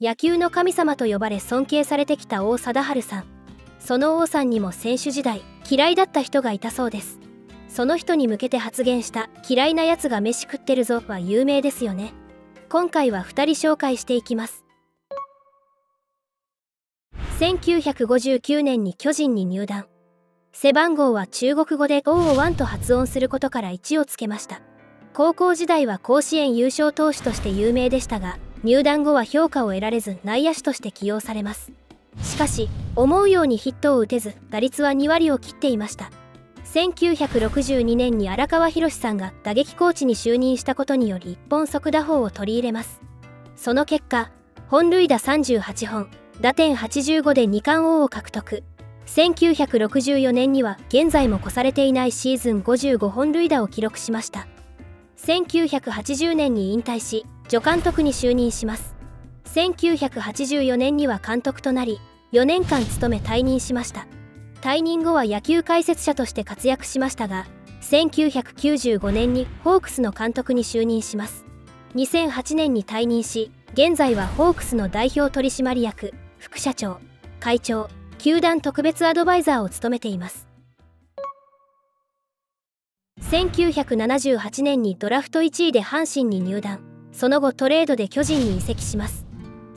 野球の神様と呼ばれ尊敬されてきた王貞治さん。その王さんにも選手時代嫌いだった人がいたそうです。その人に向けて発言した「嫌いなやつが飯食ってるぞ」は有名ですよね。今回は2人紹介していきます。1959年に巨人に入団。背番号は中国語で「王を1」と発音することから1をつけました。高校時代は甲子園優勝投手として有名でしたが入団後は評価を得られず内野手として起用されます。しかし思うようにヒットを打てず打率は2割を切っていました。1962年に荒川博さんが打撃コーチに就任したことにより一本速打法を取り入れます。その結果本塁打38本打点85で二冠王を獲得。1964年には現在も越されていないシーズン55本塁打を記録しました。1980年に引退し助監督に就任します。1984年には監督となり4年間務め退任しました。退任後は野球解説者として活躍しましたが1995年にホークスの監督に就任します。2008年に退任し現在はホークスの代表取締役副社長会長球団特別アドバイザーを務めています。1978年にドラフト1位で阪神に入団。その後トレードで巨人に移籍します。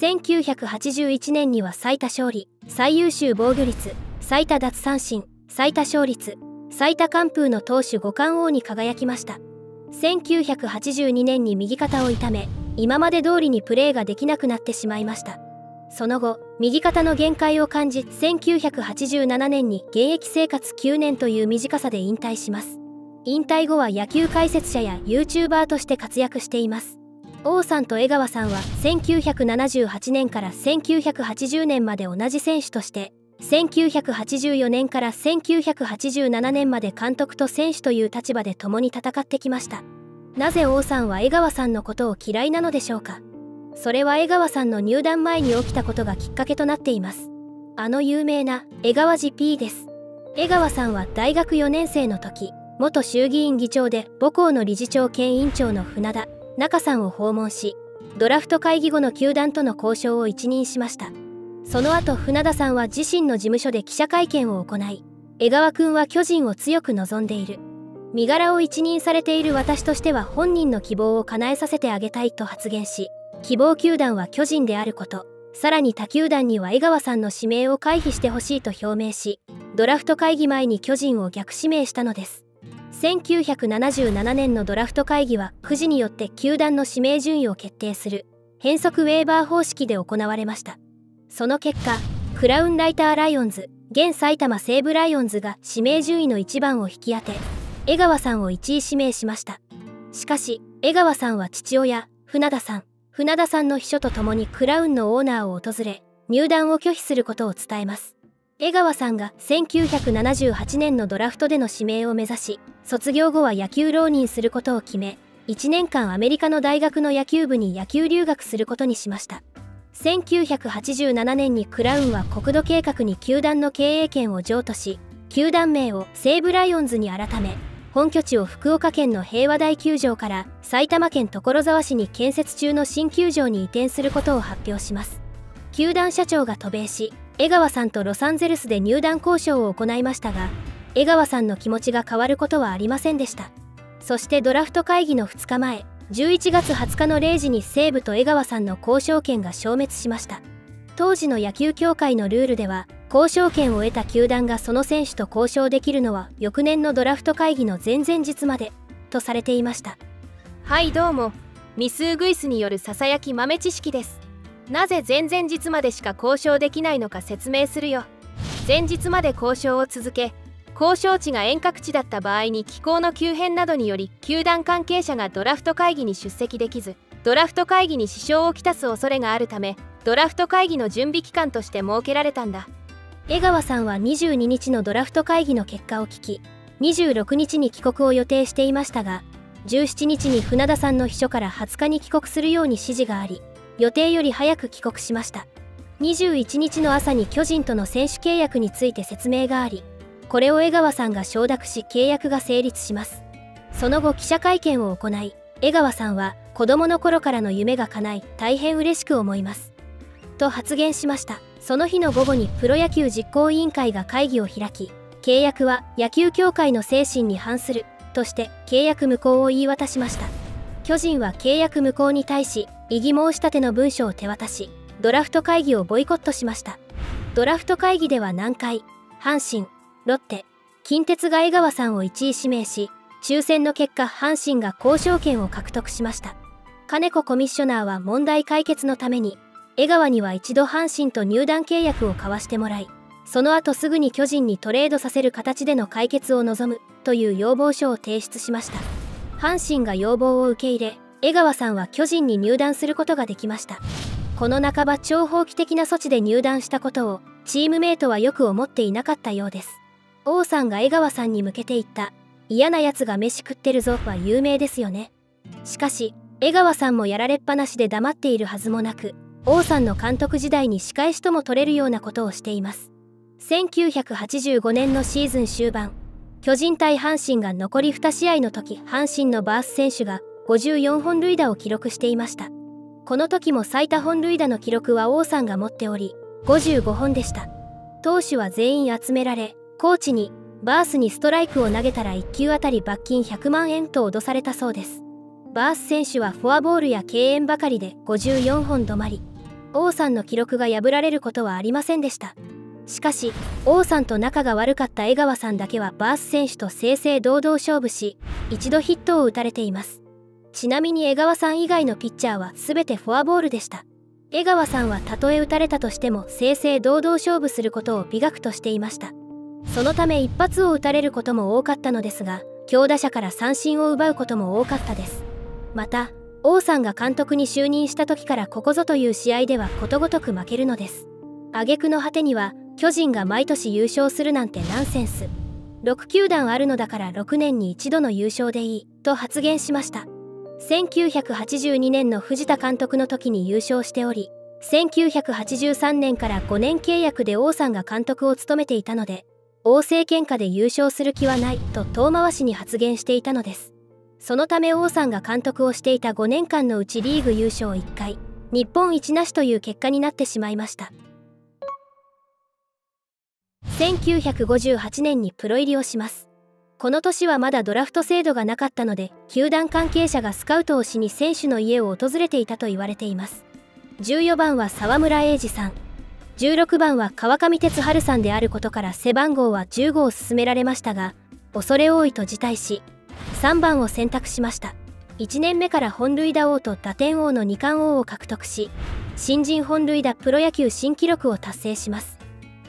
1981年には最多勝利。最優秀防御率。最多奪三振。最多勝率。最多完封の投手五冠王に輝きました。1982年に右肩を痛め今まで通りにプレーができなくなってしまいました。その後右肩の限界を感じ1987年に現役生活9年という短さで引退します引退後は野球解説者や YouTuber として活躍しています王さんと江川さんは1978年から1980年まで同じ選手として1984年から1987年まで監督と選手という立場で共に戦ってきました。なぜ王さんは江川さんのことを嫌いなのでしょうか？それは江川さんの入団前に起きたことがきっかけとなっています。あの有名な江川寺 P です。江川さんは大学4年生の時元衆議院議長で母校の理事長兼委員長の船田。中さんを訪問しドラフト会議後の球団との交渉を一任しました。その後船田さんは自身の事務所で記者会見を行い江川君は巨人を強く望んでいる。身柄を一任されている私としては本人の希望を叶えさせてあげたいと発言し希望球団は巨人であることさらに他球団には江川さんの指名を回避してほしいと表明しドラフト会議前に巨人を逆指名したのです。1977年のドラフト会議はくじによって球団の指名順位を決定する変則ウェーバー方式で行われました。その結果クラウンライターライオンズ現埼玉西武ライオンズが指名順位の1番を引き当て江川さんを1位指名しました。しかし江川さんは父親船田さん。船田さんの秘書と共にクラウンのオーナーを訪れ入団を拒否することを伝えます。江川さんが1978年のドラフトでの指名を目指し卒業後は野球浪人することを決め1年間アメリカの大学の野球部に野球留学することにしました。1987年にクラウンは国土計画に球団の経営権を譲渡し球団名を西武ライオンズに改め本拠地を福岡県の平和大球場から埼玉県所沢市に建設中の新球場に移転することを発表します。球団社長が渡米し江川さんとロサンゼルスで入団交渉を行いましたが江川さんの気持ちが変わることはありませんでした。そしてドラフト会議の2日前11月20日の0時に西武と江川さんの交渉権が消滅しました。当時の野球協会のルールでは交渉権を得た球団がその選手と交渉できるのは翌年のドラフト会議の前々日までとされていました。はいどうも。ミスーグイスによるささやき豆知識です。なぜ前々日までしか交渉できないのか説明するよ。前日まで交渉を続け交渉地が遠隔地だった場合に気候の急変などにより球団関係者がドラフト会議に出席できずドラフト会議に支障をきたす恐れがあるためドラフト会議の準備期間として設けられたんだ。江川さんは22日のドラフト会議の結果を聞き26日に帰国を予定していましたが17日に船田さんの秘書から20日に帰国するように指示があり予定より早く帰国しました。21日の朝に巨人との選手契約について説明がありこれを江川さんが承諾し契約が成立します。その後記者会見を行い江川さんは子供の頃からの夢が叶い大変嬉しく思います。と発言しました。その日の午後にプロ野球実行委員会が会議を開き契約は野球協会の精神に反するとして契約無効を言い渡しました。巨人は契約無効に対し異議申し立ての文書を手渡しドラフト会議をボイコットしました。ドラフト会議では南海阪神ロッテ近鉄が江川さんを1位指名し抽選の結果阪神が交渉権を獲得しました。金子コミッショナーは問題解決のために江川には一度阪神と入団契約を交わしてもらいその後すぐに巨人にトレードさせる形での解決を望むという要望書を提出しました。阪神が要望を受け入れ江川さんは巨人に入団することができました。この半ば超法規的な措置で入団したことをチームメイトはよく思っていなかったようです。王さんが江川さんに向けて言った嫌なやつが飯食ってるぞは有名ですよね。しかし江川さんもやられっぱなしで黙っているはずもなく王さんの監督時代に仕返しとも取れるようなことをしています。1985年のシーズン終盤巨人対阪神が残り2試合の時阪神のバース選手が54本塁打を記録していました。この時も最多本塁打の記録は王さんが持っており55本でした。投手は全員集められコーチにバースにストライクを投げたら1球あたり罰金100万円と脅されたそうです。バース選手はフォアボールや敬遠ばかりで54本止まり。王さんの記録が破られることはありませんでした。しかし王さんと仲が悪かった江川さんだけはバース選手と正々堂々勝負し一度ヒットを打たれています。ちなみに江川さん以外のピッチャーは全てフォアボールでした。江川さんはたとえ打たれたとしても正々堂々勝負することを美学としていました。そのため一発を打たれることも多かったのですが強打者から三振を奪うことも多かったです。また王さんが監督に就任した時からここぞという試合ではことごとく負けるのです。挙句の果てには巨人が毎年優勝するなんてナンセンス。6球団あるのだから6年に一度の優勝でいいと発言しました。1982年の藤田監督の時に優勝しており1983年から5年契約で王さんが監督を務めていたので王政権下で優勝する気はないと遠回しに発言していたのです。そのため王さんが監督をしていた5年間のうちリーグ優勝1回日本一なしという結果になってしまいました。1958年にプロ入りをします。この年はまだドラフト制度がなかったので球団関係者がスカウトをしに選手の家を訪れていたと言われています。14番は沢村栄治さん。16番は川上哲治さんであることから背番号は15を勧められましたが恐れ多いと辞退し3番を選択しました。1年目から本塁打王と打点王の2冠王を獲得し新人本塁打プロ野球新記録を達成します。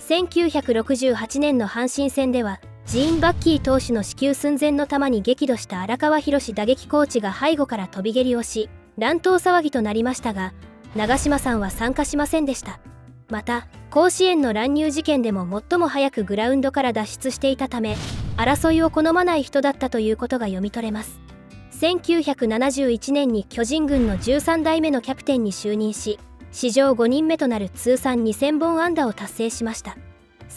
1968年の阪神戦ではジーン・バッキー投手の死球寸前の球に激怒した荒川博打撃コーチが背後から飛び蹴りをし乱闘騒ぎとなりましたが長嶋さんは参加しませんでした。また甲子園の乱入事件でも最も早くグラウンドから脱出していたため争いを好まない人だったということが読み取れます。1971年に巨人軍の13代目のキャプテンに就任し史上5人目となる通算2000本安打を達成しました。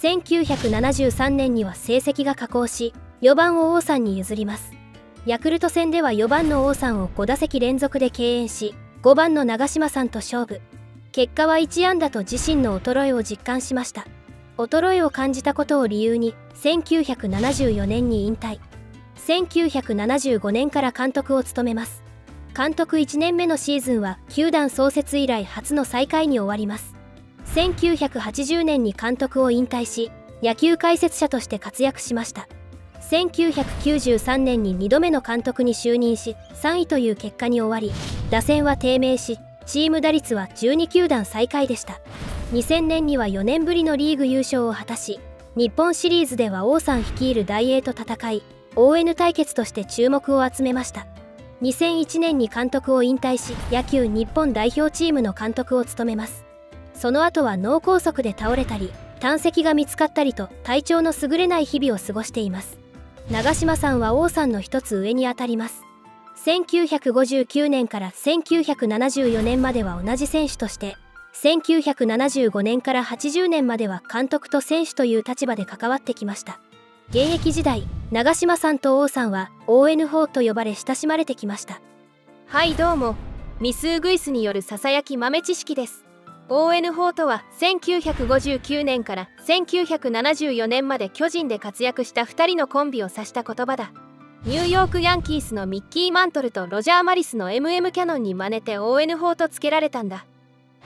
1973年には成績が下降し4番を王さんに譲ります。ヤクルト戦では4番の王さんを5打席連続で敬遠し5番の長嶋さんと勝負。結果は1安打と自身の衰えを実感しました。衰えを感じたことを理由に1974年に引退。1975年から監督を務めます。監督1年目のシーズンは球団創設以来初の最下位に終わります。1980年に監督を引退し野球解説者として活躍しました。1993年に2度目の監督に就任し3位という結果に終わり打線は低迷しチーム打率は12球団最下位でした。2000年には4年ぶりのリーグ優勝を果たし日本シリーズでは王さん率いる大英と戦い ON 対決として注目を集めました。2001年に監督を引退し野球日本代表チームの監督を務めます。その後は脳梗塞で倒れたり胆石が見つかったりと体調の優れない日々を過ごしています。長嶋さんは王さんの一つ上にあたります。1959年から1974年までは同じ選手として1975年から80年までは監督と選手という立場で関わってきました。現役時代長嶋さんと王さんは ON4 と呼ばれ親しまれてきました。はいどうも。ミスウグイスによるささやき豆知識です。オーエヌ・ホートは1959年から1974年まで巨人で活躍した2人のコンビを指した言葉だ。ニューヨークヤンキースのミッキー・マントルとロジャー・マリスの MM キャノンに真似て ON 法とつけられたんだ。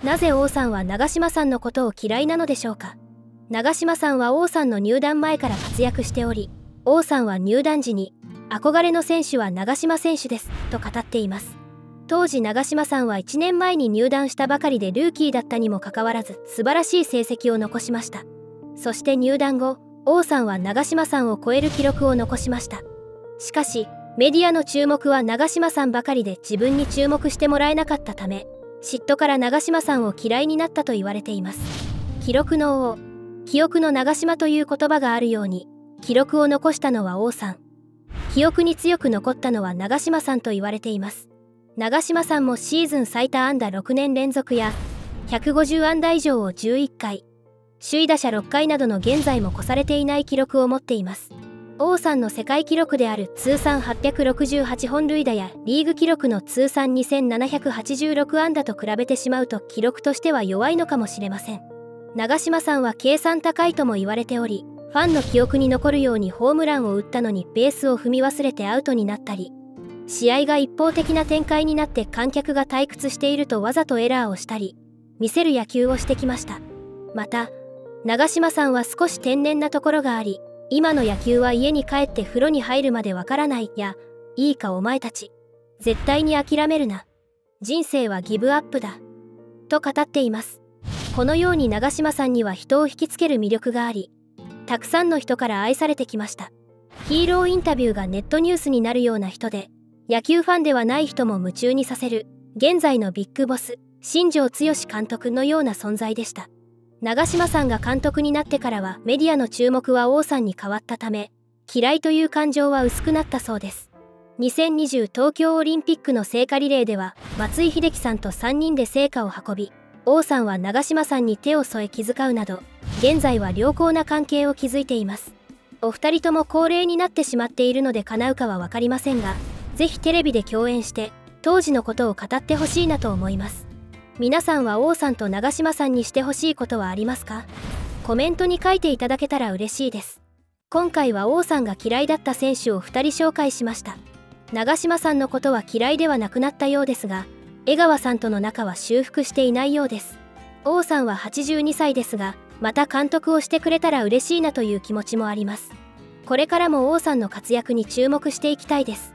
なぜ王さんは長嶋さんのことを嫌いなのでしょうか。長嶋さんは王さんの入団前から活躍しており王さんは入団時に憧れの選手は長嶋選手ですと語っています。当時長嶋さんは1年前に入団したばかりでルーキーだったにもかかわらず素晴らしい成績を残しました。そして入団後王さんは長嶋さんを超える記録を残しました。しかしメディアの注目は長嶋さんばかりで自分に注目してもらえなかったため嫉妬から長嶋さんを嫌いになったと言われています。記録の王記憶の長嶋という言葉があるように記録を残したのは王さん。記憶に強く残ったのは長嶋さんと言われています。長嶋さんもシーズン最多安打6年連続や150安打以上を11回首位打者6回などの現在も越されていない記録を持っています。王さんの世界記録である通算868本塁打やリーグ記録の通算2786安打と比べてしまうと記録としては弱いのかもしれません。長嶋さんは計算高いとも言われておりファンの記憶に残るようにホームランを打ったのにベースを踏み忘れてアウトになったり試合が一方的な展開になって観客が退屈しているとわざとエラーをしたり見せる野球をしてきました。また長嶋さんは少し天然なところがあり今の野球は家に帰って風呂に入るまでわからないやいいかお前たち。絶対に諦めるな。人生はギブアップだ。と語っています。このように長嶋さんには人を引きつける魅力がありたくさんの人から愛されてきました。ヒーローインタビューがネットニュースになるような人で野球ファンではない人も夢中にさせる現在のビッグボス新庄剛志監督のような存在でした。長嶋さんが監督になってからはメディアの注目は王さんに変わったため嫌いという感情は薄くなったそうです。2020東京オリンピックの聖火リレーでは松井秀喜さんと3人で聖火を運び王さんは長嶋さんに手を添え気遣うなど現在は良好な関係を築いています。お二人とも高齢になってしまっているので叶うかは分かりませんがぜひテレビで共演して当時のことを語ってほしいなと思います。皆さんは王さんと長嶋さんにしてほしいことはありますか？コメントに書いていただけたら嬉しいです。今回は王さんが嫌いだった選手を2人紹介しました。長嶋さんのことは嫌いではなくなったようですが江川さんとの仲は修復していないようです。王さんは82歳ですがまた監督をしてくれたら嬉しいなという気持ちもあります。これからも王さんの活躍に注目していきたいです。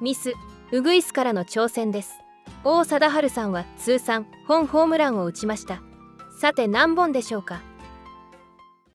ミスウグイスからの挑戦です。王貞治さんは通算本ホームランを打ちました。さて何本でしょうか？